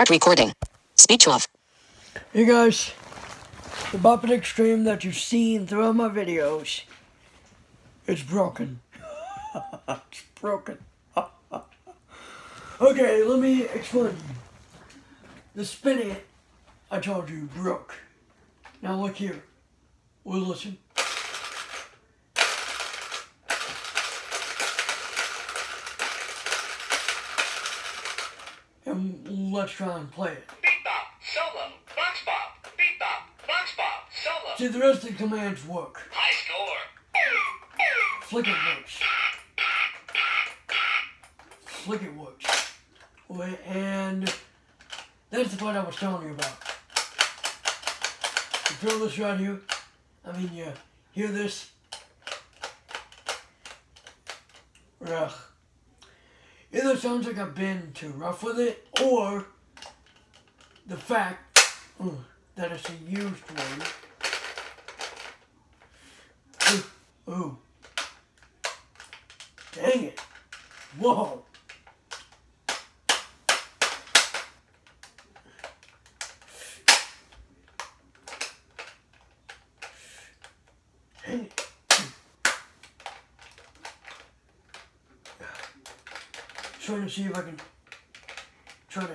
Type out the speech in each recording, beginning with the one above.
Start recording. Speech off. Hey guys, the Bop Extreme that you've seen throughout my videos, it's broken. it's broken. okay, let me explain. The spin it, I told you, broke. Now look here. We'll listen. And let's try and play it. Beat bop, solo, box bop, beat bop, box bop, solo. See, the rest of the commands work. High score. Flick it works. Flick it works. And that's the part I was telling you about. You feel this right here? I mean, you hear this? Ugh. Either sounds like I've been too rough with it, or the fact mm, that it's a used one. Ooh. Ooh. Dang it. Whoa. Dang it. Trying to see if I can try to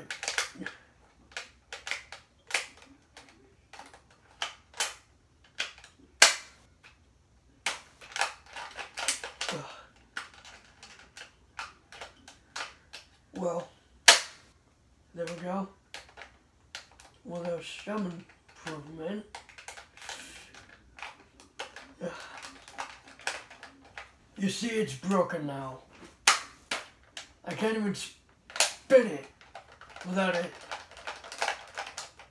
Well, there we go. Well, there's some improvement. You see, it's broken now. I can't even spin it without it,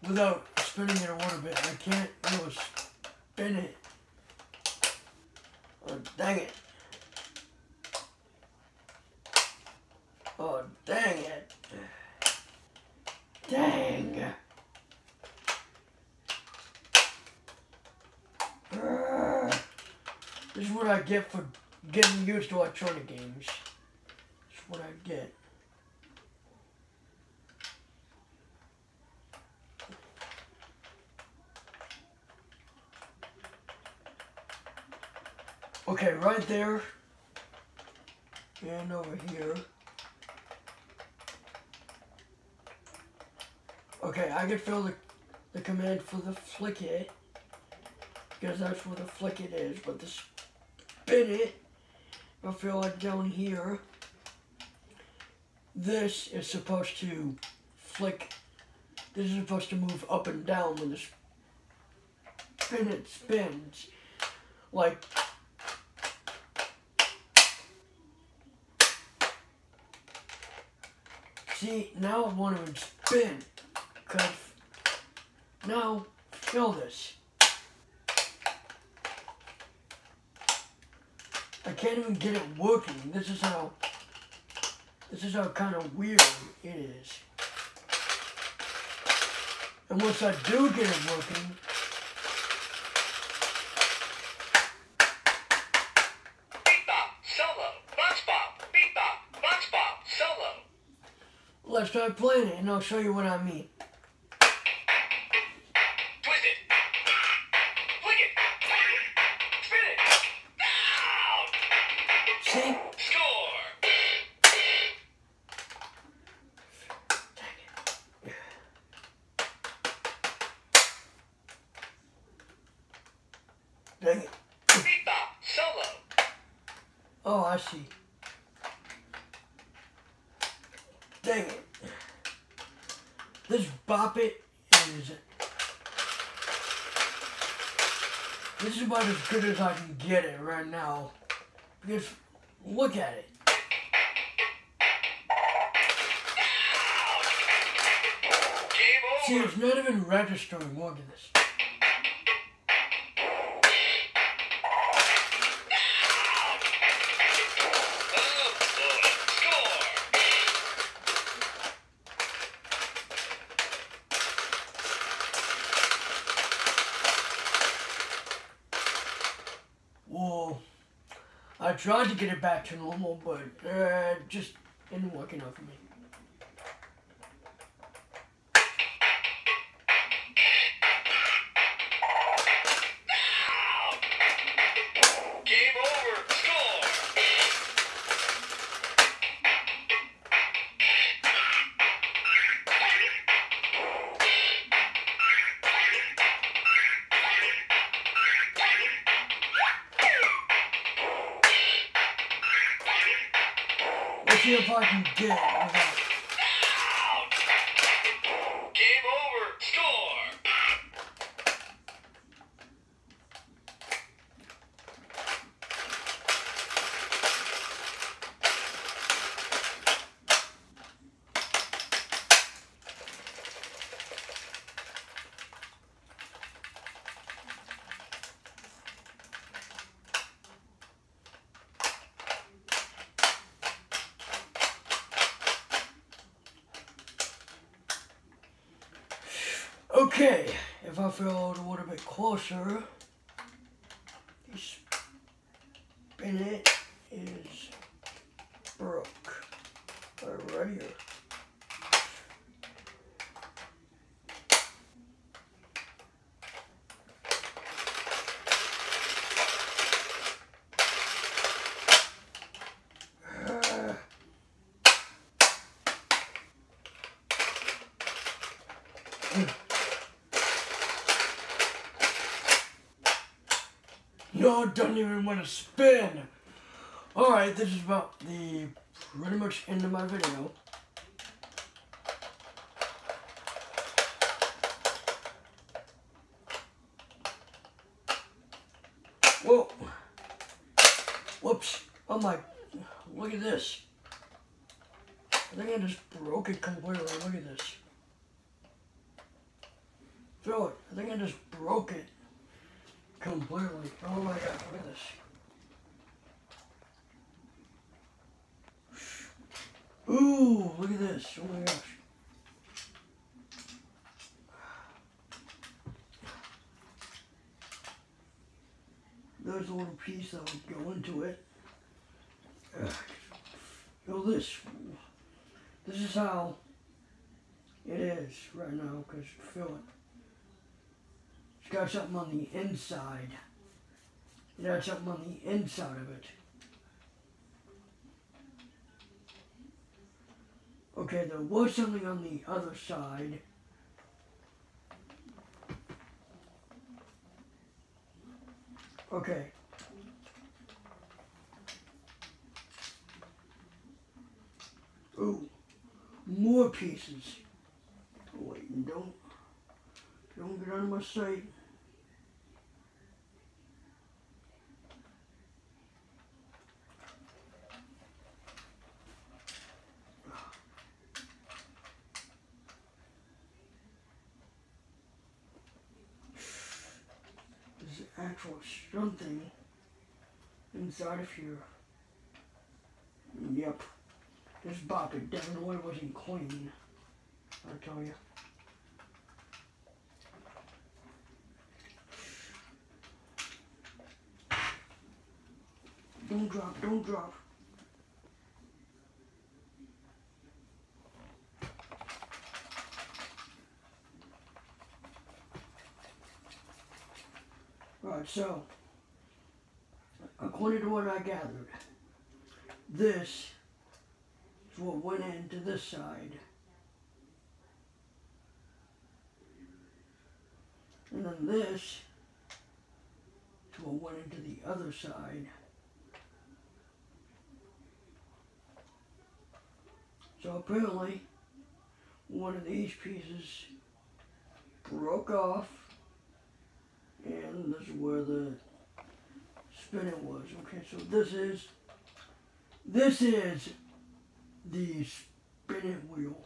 without spinning it a little bit. I can't really spin it. Oh, dang it. Oh, dang it. Dang. Uh, this is what I get for getting used to electronic games. What I get. Okay, right there. And over here. Okay, I can feel the, the command for the flick it. Because that's where the flick it is. But the spin it, I feel like down here. This is supposed to flick. This is supposed to move up and down when the spin it spins. Like See, now I want to spin. Because now, feel this. I can't even get it working. This is how, this is how kind of weird it is. And once I do get it working, Beat bop, solo, box bop, beat bop, box bop, solo. let's try playing it and I'll show you what I mean. Dang it. Beat bop, solo. Oh, I see. Dang it. This bop it is. This is about as good as I can get it right now. Because look at it. See, it's not even registering. At this. I tried to get it back to normal, but uh, just didn't work enough for me. See if I can get it without Out! Game over. Score. Okay, if I bit closer, spin it is broke. Right, right here. Uh, Doesn't even want to spin. Alright, this is about the pretty much end of my video. Whoa. Whoops. Oh my. Look at this. I think I just broke it completely. Look at this. Feel it. I think I just broke it completely. Oh my god, look at this. Ooh, look at this. Oh my gosh. There's a little piece that would go into it. Ugh. This. This is how it is right now, because feel it. It's got something on the inside. It had something on the inside of it. Okay, there was something on the other side. Okay. Ooh, more pieces. Wait, don't, don't get of my sight. There's actual something inside of here. Yep. This bopper definitely wasn't clean. I tell you. Don't drop, don't drop. Right, so, according to what I gathered, this is what went into this side. And then this is what went into the other side. So apparently, one of these pieces broke off, and this is where the spinning was. Okay, so this is this is the spinning wheel.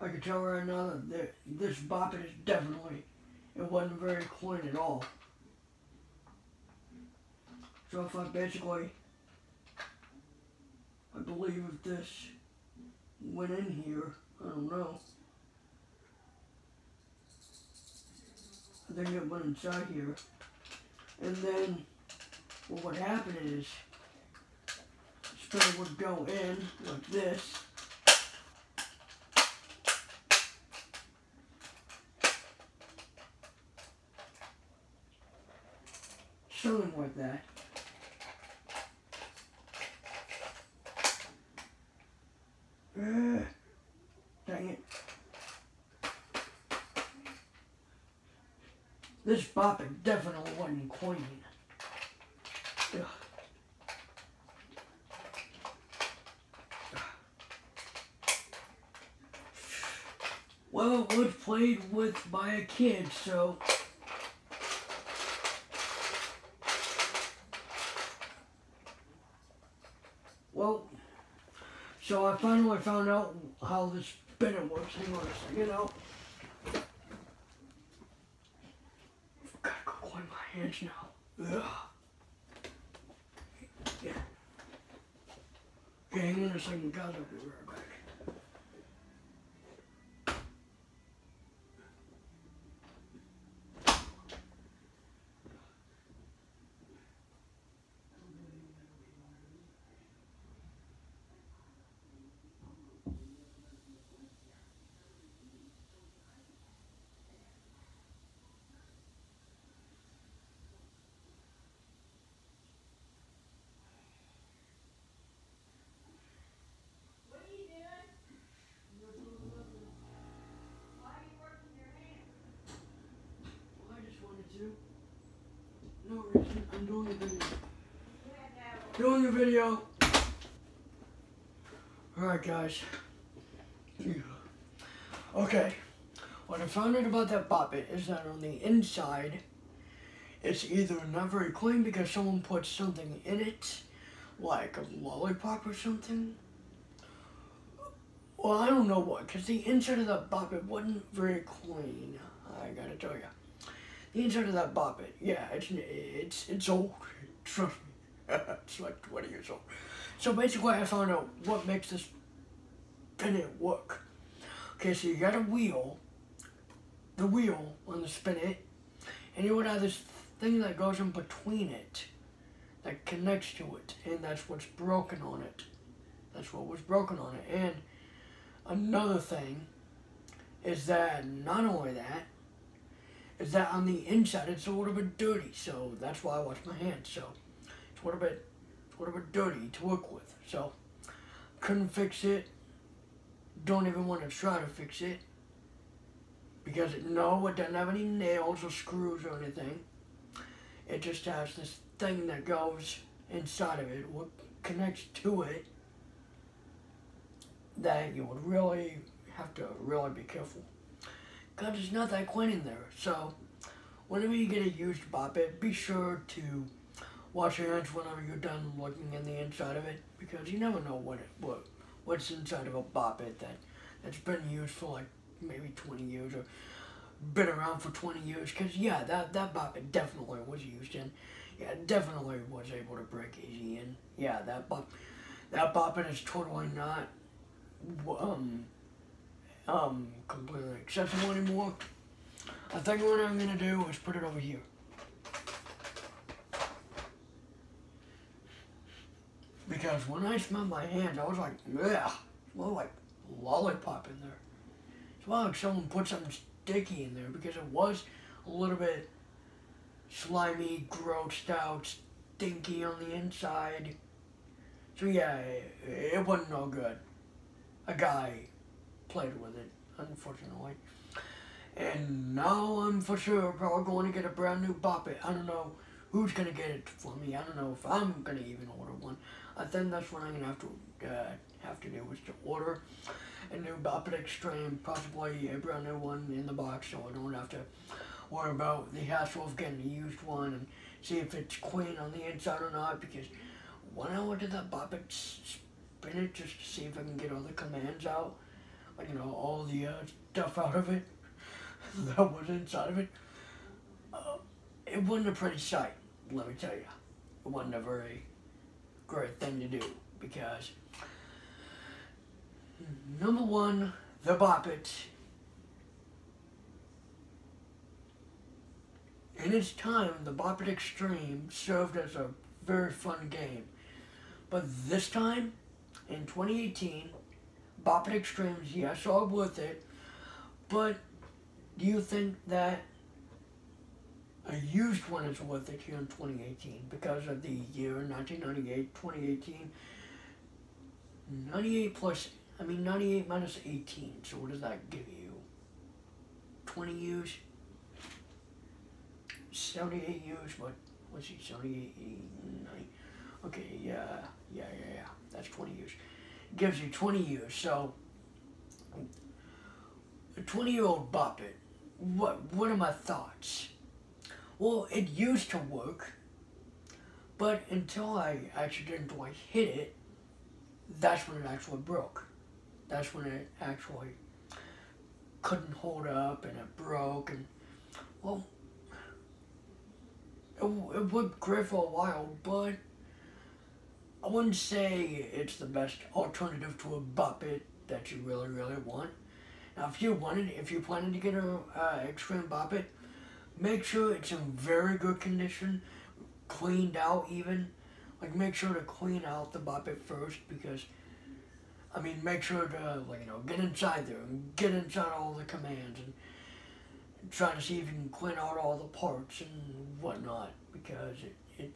I can tell right now that this bop it is definitely, it wasn't very clean at all. So if I basically, I believe if this went in here, I don't know. I think it went inside here. And then well, what happened happen is spinner would go in like this. Something like that. Dang it. This bopper definitely wasn't clean. Ugh. Well, it was played with by a kid, so I finally found out how this spinner works. Hang on a second, now. Gotta go clean my hands now. Ugh. Yeah. Okay, hang on a second, guys. I'll be right back. I just wanted to. I'm doing a video. Doing a video. Alright, guys. Okay. What I found out about that Bop It is that on the inside, it's either not very clean because someone put something in it, like a lollipop or something. Well, I don't know what, because the inside of that Bop It wasn't very clean. I gotta tell you. The inside of that bop it, yeah, it's it's it's old. Trust me, it's like twenty years old. So basically, I found out what makes this spin it work. Okay, so you got a wheel, the wheel on the spin it, and you would have this thing that goes in between it, that connects to it, and that's what's broken on it. That's what was broken on it. And another thing is that not only that, is that on the inside it's a little bit dirty, so that's why I wash my hands. So it's a little bit, it's a little bit dirty to work with. So couldn't fix it. Don't even want to try to fix it because it, no, it doesn't have any nails or screws or anything. It just has this thing that goes inside of it, what connects to it. That you would really have to really be careful because it's not that coin in there. So, whenever you get a used bop it, be sure to wash your hands whenever you're done looking in the inside of it, because you never know what it, what what's inside of a Bop It that that's been used for like maybe 20 years or been around for 20 years. Because yeah, that that bop it definitely was used and yeah, definitely was able to break easy. And yeah, that bop that Bop It is totally not um um, completely accessible anymore. I think what I'm gonna do is put it over here. Because when I smelled my hands, I was like, yeah, smelled like lollipop in there. It smelled like someone put something sticky in there because it was a little bit slimy, grossed out, stinky on the inside. So yeah, it, it wasn't no good. A guy played with it, unfortunately. And now I'm for sure probably going to get a brand new Bop It. I don't know who's going to get it for me. I don't know if I'm going to even order one. I think that's what I'm going to have to uh, have to do is to order a new Bop It Extreme, possibly a brand new one in the box so I don't have to worry about the hassle of getting a used one and see if it's clean on the inside or not because when I went to that Bop It spin it just to see if I can get all the commands out, you know, all the uh, stuff out of it that was inside of it. Uh, it wasn't a pretty sight, let me tell you. It wasn't a very great thing to do because, number one, the Bop It, in its time, the Bop It Extreme served as a very fun game. But this time, in 2018, Bop It Extremes, yes, are worth it. But do you think that a used one is worth it here in 2018 because of the year 1998, 2018? 98 plus, I mean 98 minus 18, so what does that give you? 20 years? 78 years, what, what's he, 78, 89? Okay, yeah, yeah, yeah, yeah, that's 20 years gives you 20 years. So a 20 year old bop it. What, what are my thoughts? Well, it used to work, but until I accidentally hit it, that's when it actually broke. That's when it actually couldn't hold up and it broke and well it, it worked great for a while but I wouldn't say it's the best alternative to a bop it that you really really want. Now if you wanted if you're planning to get an uh, extreme bop it make sure it's in very good condition cleaned out even. Like make sure to clean out the bop it first because I mean, make sure to, like, you know, get inside there and get inside all the commands and, and try to see if you can clean out all the parts and whatnot because it, it,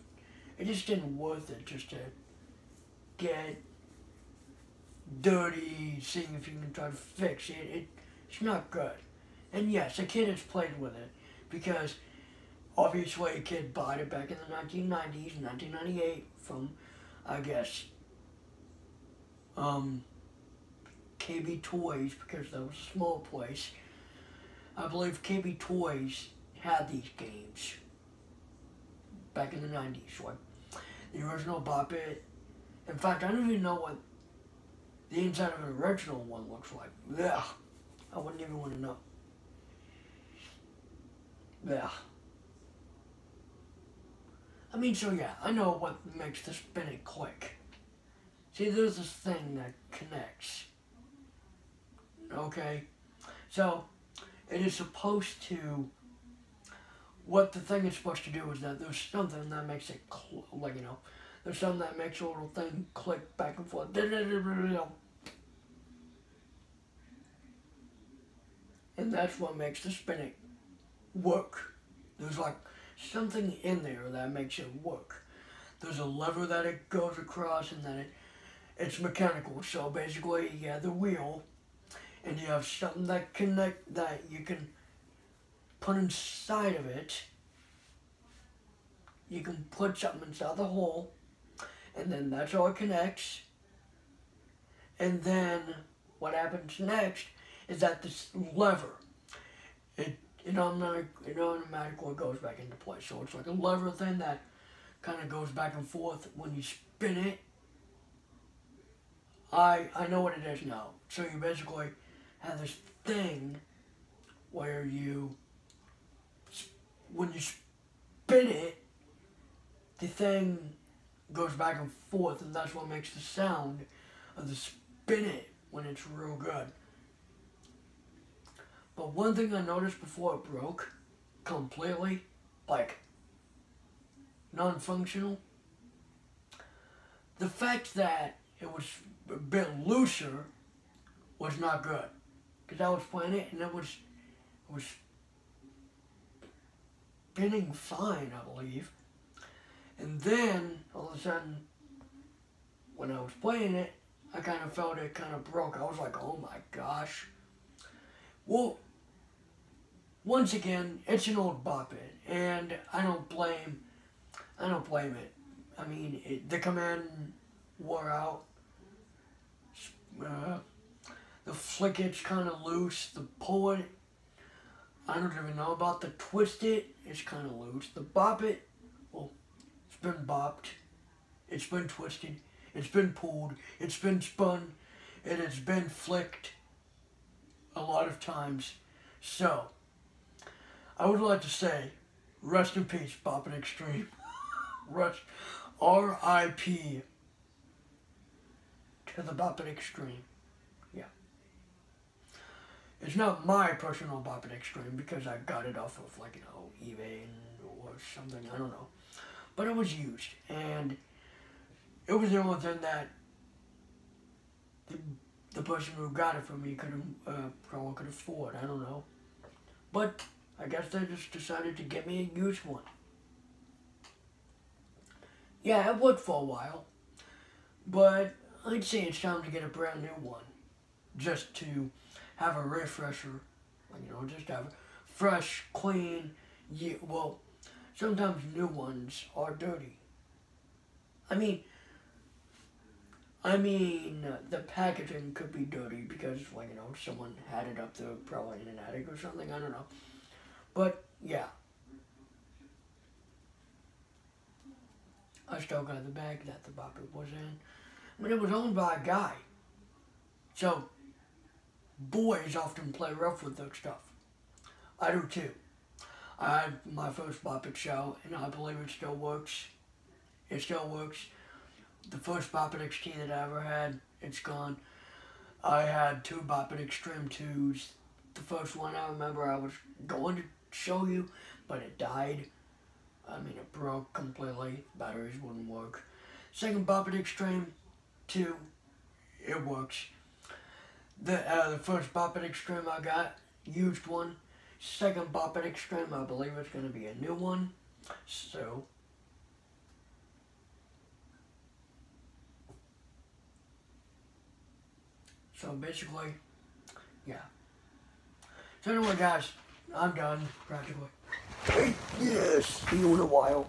it just isn't worth it just to get dirty, seeing if you can try to fix it. it it's not good. And yes, a kid has played with it because obviously a kid bought it back in the 1990s, 1998 from, I guess, um, KB Toys because that was a small place. I believe KB Toys had these games back in the 90s. Like the original Bop It. In fact, I don't even know what the inside of an original one looks like. Yeah, I wouldn't even want to know. Yeah. I mean, so yeah, I know what makes the spinning click. See, there's this thing that connects. Okay? So, it is supposed to. What the thing is supposed to do is that there's something that makes it, like, you know, there's something that makes a little thing click back and forth. And that's what makes the spinning work. There's like something in there that makes it work. There's a lever that it goes across and then it it's mechanical. So basically, you have the wheel, and you have something that connect that you can put inside of it. You can put something inside the hole, and then that's all it connects. And then what happens next is that this lever, it it automatic it automatically goes back into place. So it's like a lever thing that kind of goes back and forth when you spin it I I know what it is now. So you basically have this thing where you when you spin it, the thing goes back and forth, and that's what makes the sound of the spin it when it's real good. But one thing I noticed before it broke completely, like non functional, the fact that it was a bit looser was not good. Because I was playing it and it was, it was spinning fine, I believe. And then, all of a sudden, when I was playing it, I kind of felt it kind of broke. I was like, oh my gosh. Well, once again, it's an old bop it, and I don't blame, I don't blame it. I mean, it, the command wore out uh, the flickage kind of loose. The pull it, I don't even know about the twist it. It's kind of loose. The bop it, it's been bopped. It's been twisted. It's been pulled. It's been spun. It has been flicked a lot of times. So, I would like to say, rest in peace, Bop It Extreme. rest, R.I.P to the Bop It Extreme. Yeah. It's not my personal Bop It Extreme because I got it off of like, you know, eBay or something, I don't know. But it was used and it was the only thing that the, the person who got it from me could uh, could afford, I don't know. But I guess they just decided to get me a used one. Yeah, it worked for a while. But I'd say it's time to get a brand new one. Just to have a refresher. You know, just have fresh, clean, well, sometimes new ones are dirty. I mean, I mean, the packaging could be dirty because, like, you know, someone had it up there probably in an attic or something. I don't know. But, yeah. I still got the bag that the bopper was in. I mean, it was owned by a guy. So, boys often play rough with that stuff. I do too. I had my first It show, and I believe it still works. It still works. The first It XT that I ever had, it's gone. I had two It Extreme 2s. The first one I remember I was going to show you, but it died. I mean, it broke completely. Batteries wouldn't work. Second It Extreme 2, it works. The, uh, the first It Extreme I got, used one. Second Bop It Extreme, I believe it's going to be a new one. So, so basically, yeah. So anyway, guys, I'm done practically. Yes, see you in a while.